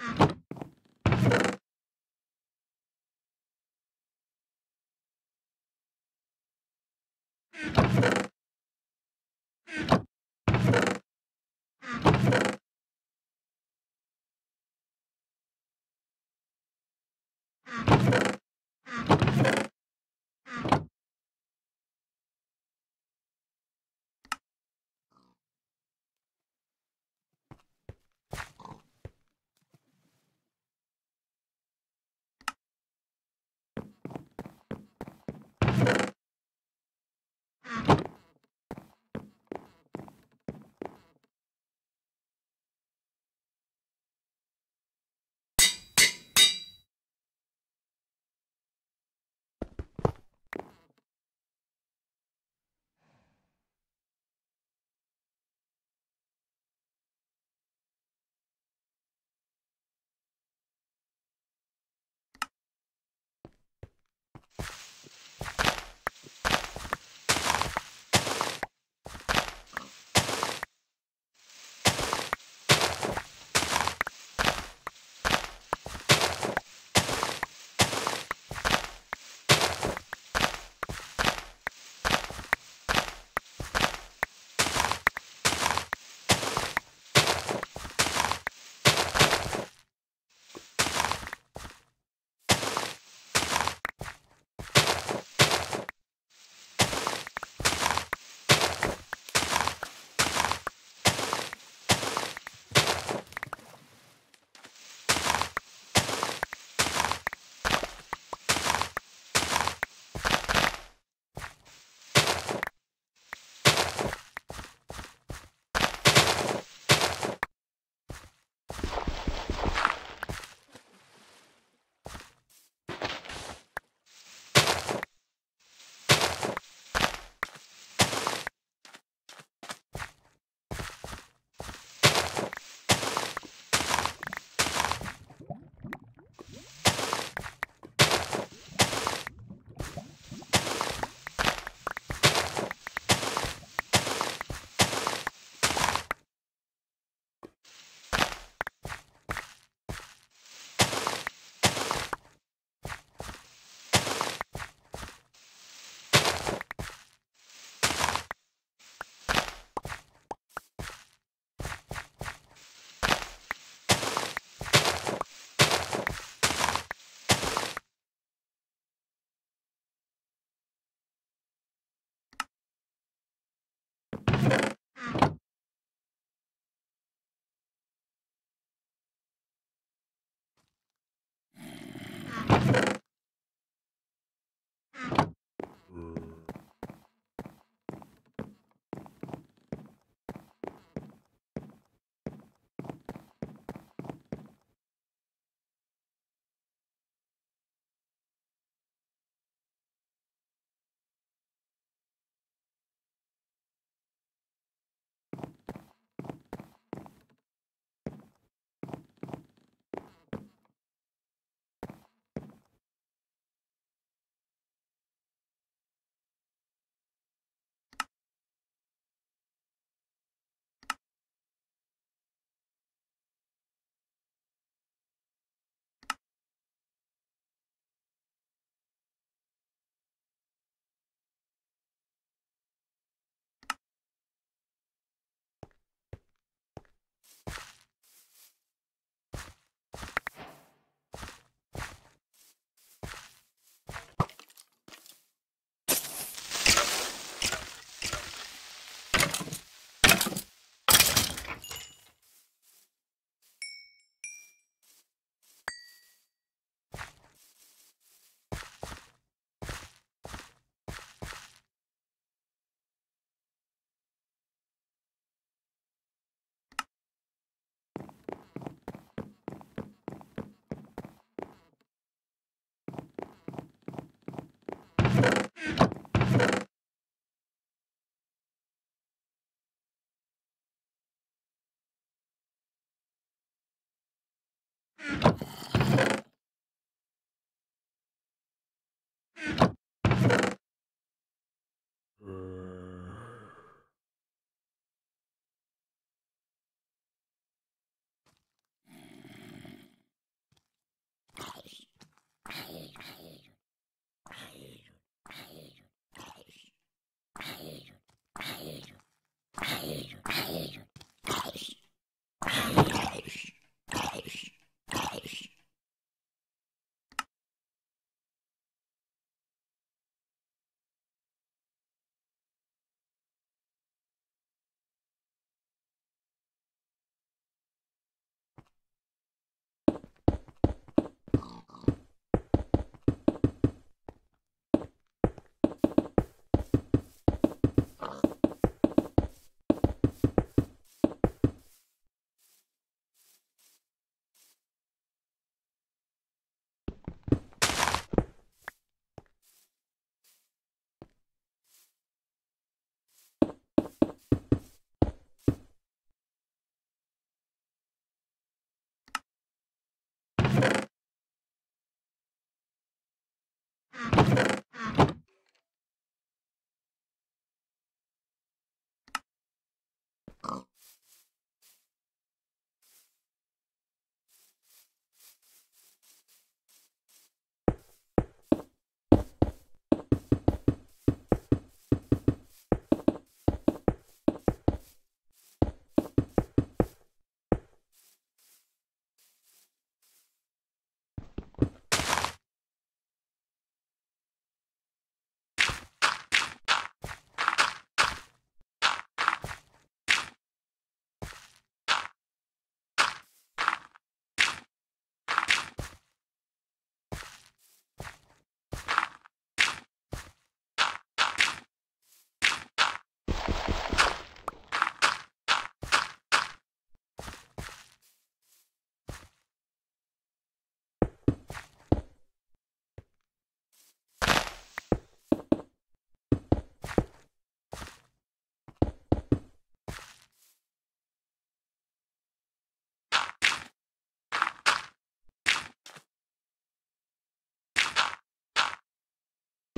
you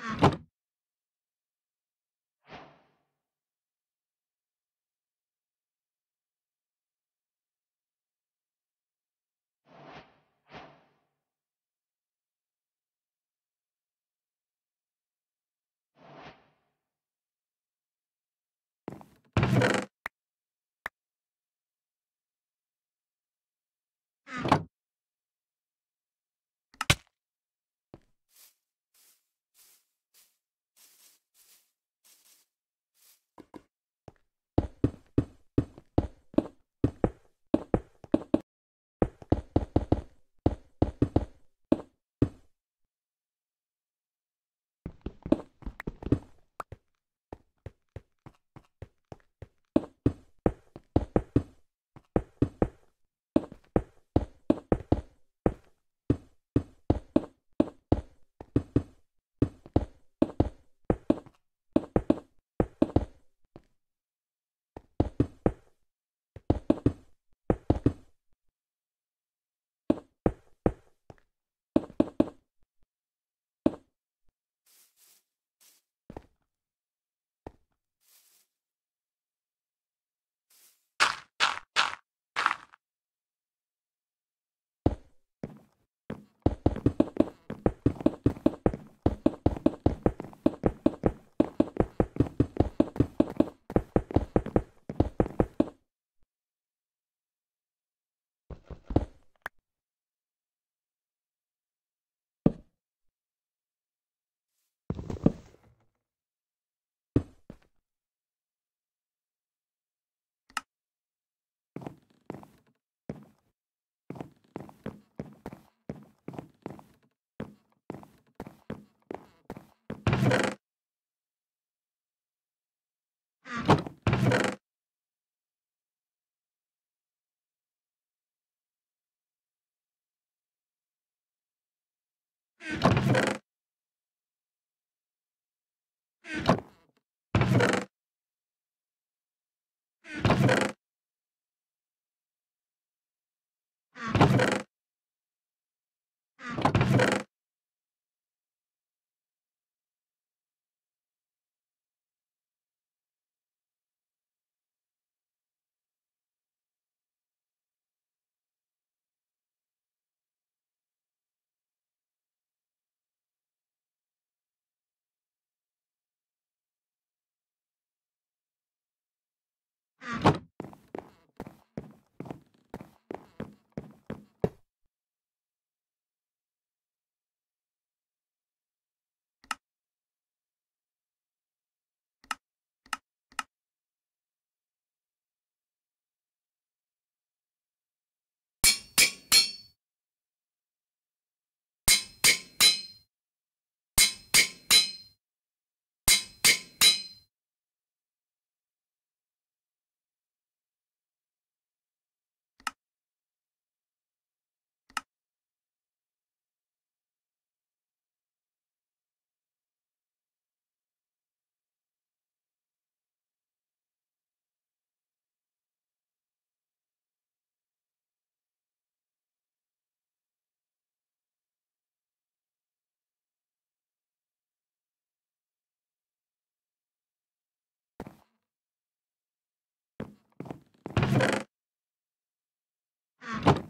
Ah. Ah.